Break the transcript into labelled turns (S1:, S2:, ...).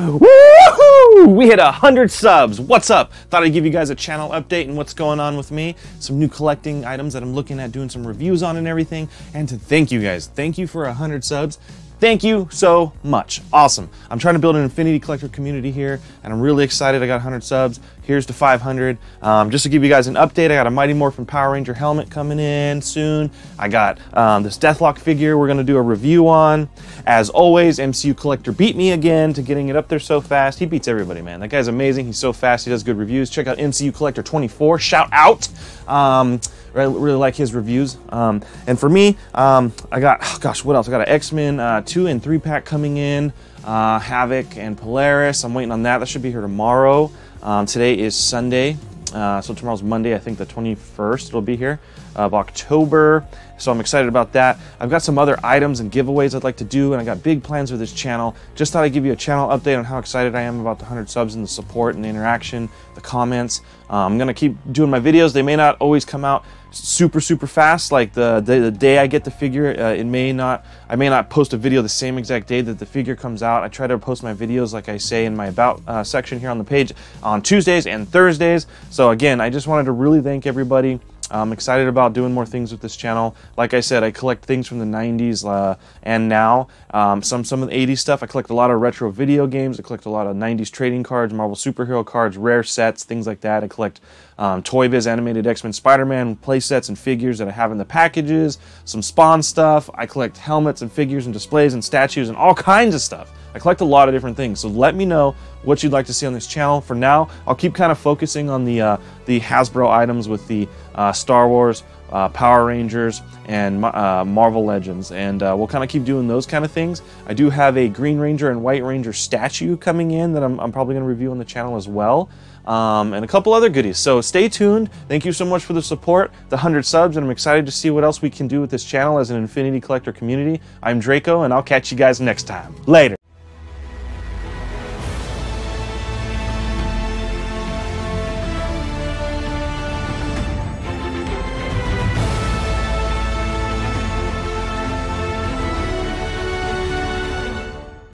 S1: Woohoo! We hit 100 subs. What's up? Thought I'd give you guys a channel update and what's going on with me. Some new collecting items that I'm looking at doing some reviews on and everything. And to thank you guys. Thank you for 100 subs. Thank you so much. Awesome. I'm trying to build an Infinity Collector community here, and I'm really excited. I got 100 subs. Here's to 500. Um, just to give you guys an update, I got a Mighty Morphin Power Ranger helmet coming in soon. I got um, this Deathlok figure we're going to do a review on. As always, MCU Collector beat me again to getting it up there so fast. He beats everybody, man. That guy's amazing. He's so fast. He does good reviews. Check out MCU Collector 24. Shout out. Um, I really like his reviews. Um, and for me, um, I got, oh gosh, what else? I got an X-Men uh, 2 and 3 pack coming in, uh, Havoc and Polaris. I'm waiting on that. That should be here tomorrow. Um, today is Sunday, uh, so tomorrow's Monday, I think the 21st it'll be here of October. So I'm excited about that. I've got some other items and giveaways I'd like to do, and I got big plans for this channel. Just thought I'd give you a channel update on how excited I am about the 100 subs and the support and the interaction, the comments. Uh, I'm gonna keep doing my videos. They may not always come out super super fast. Like the the, the day I get the figure uh, it may not I may not post a video the same exact day that the figure comes out. I try to post my videos like I say in my about uh, section here on the page on Tuesdays and Thursdays. So again I just wanted to really thank everybody I'm excited about doing more things with this channel. Like I said, I collect things from the 90s uh, and now. Um, some some of the 80s stuff. I collect a lot of retro video games. I collect a lot of 90s trading cards, Marvel superhero cards, rare sets, things like that. I collect um, Toy Biz animated X-Men Spider-Man play sets and figures that I have in the packages, some Spawn stuff. I collect helmets and figures and displays and statues and all kinds of stuff. I collect a lot of different things, so let me know what you'd like to see on this channel. For now, I'll keep kind of focusing on the uh, the Hasbro items with the uh, Star Wars, uh, Power Rangers, and uh, Marvel Legends, and uh, we'll kind of keep doing those kind of things. I do have a Green Ranger and White Ranger statue coming in that I'm, I'm probably going to review on the channel as well. Um, and a couple other goodies. So stay tuned. Thank you so much for the support, the 100 subs, and I'm excited to see what else we can do with this channel as an Infinity Collector community. I'm Draco, and I'll catch you guys next time. Later.